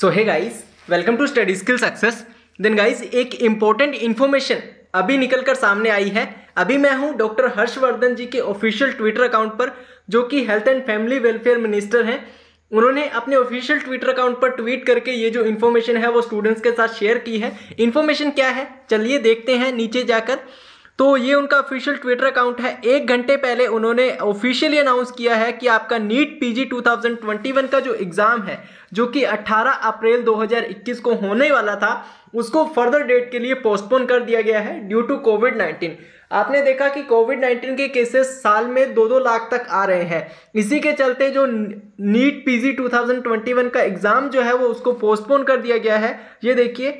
So hi guys welcome to study skill success then guys एक important information अभी निकल कर सामने आई है। अभी मैं हूँ डॉक्टर हर्षवर्धन जी के ऑफिशियल ट्विटर अकाउंट पर, जो कि health and family welfare minister हैं। उन्होंने अपने ऑफिशियल ट्विटर अकाउंट पर ट्वीट करके ये जो इन्फॉर्मेशन है वो स्टूडेंट्स के साथ शेयर की है। इन्फॉर्मेशन क्या है? चलिए देखते हैं नीचे जाकर। तो ये उनका ऑफिशियल ट्विटर अकाउंट है। एक घंटे पहले उन्होंने ऑफिशियली अनाउंस किया है कि आपका नीट पीजी 2021 का जो एग्ज़ाम है, जो कि 18 अप्रैल 2021 को होने वाला था, उसको फर्दर डेट के लिए पोस्टपोन कर दिया गया है ड्यू टू कोविड 19 आपने देखा कि कोविड 19 के केसेस साल में दो दो लाख तक आ रहे हैं। इसी के चलते जो नीट पीजी 2021 का एग्ज़ाम जो है, वो उसको पोस्टपोन कर दिया गया है। ये देखिए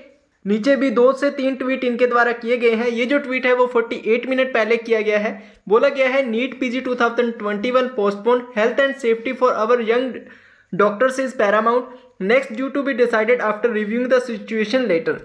नीचे भी दो से तीन ट्वीट इनके द्वारा किए गए हैं। ये जो ट्वीट है, वो 48 मिनट पहले किया गया है। बोला गया है, NEET PG 2021 postpone health and safety for our young doctors is paramount next due to be decided after reviewing the situation later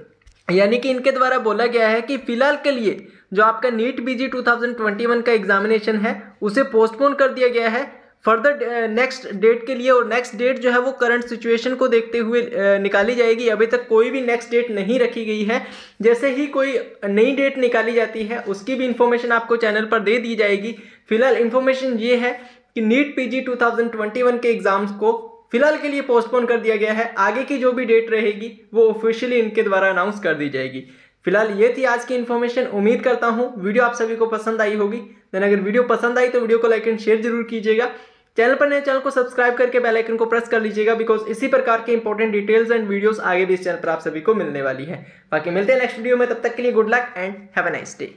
यानी कि इनके द्वारा बोला गया है कि फ़िलहाल के लिए जो आपका नीट पीजी 2021 का एग्जामिनेशन है, उसे पोस्टपोन कर दिया गया है। फर्दर नेक्स्ट डेट के लिए और नेक्स्ट डेट जो है वो करंट सिचुएशन को देखते हुए निकाली जाएगी। अभी तक कोई भी नेक्स्ट डेट नहीं रखी गई है। जैसे ही कोई नई डेट निकाली जाती है, उसकी भी इंफॉर्मेशन आपको चैनल पर दे दी जाएगी। फ़िलहाल इंफॉर्मेशन ये है कि नीट पीजी 2021 के एग्ज़ाम्स को फ़िलहाल के लिए पोस्टपोन कर दिया गया है। आगे की जो भी डेट रहेगी, वो ऑफिशियली इनके द्वारा अनाउंस कर दी जाएगी। फ़िलहाल ये थी आज की इन्फॉर्मेशन उम्मीद करता हूँ वीडियो आप सभी को पसंद आई होगी। देन अगर वीडियो पसंद आई तो वीडियो को लाइक एंड शेयर ज़रूर कीजिएगा। चैनल पर नए चैनल को सब्सक्राइब करके बेल आइकन को प्रेस कर लीजिएगा बिकॉज़ इसी प्रकार के इंपॉर्टेंट डिटेल्स एंड वीडियोस आगे भी इस चैनल पर आप सभी को मिलने वाली है। बाकी मिलते हैं नेक्स्ट वीडियो में, तब तक के लिए good luck and have a nice day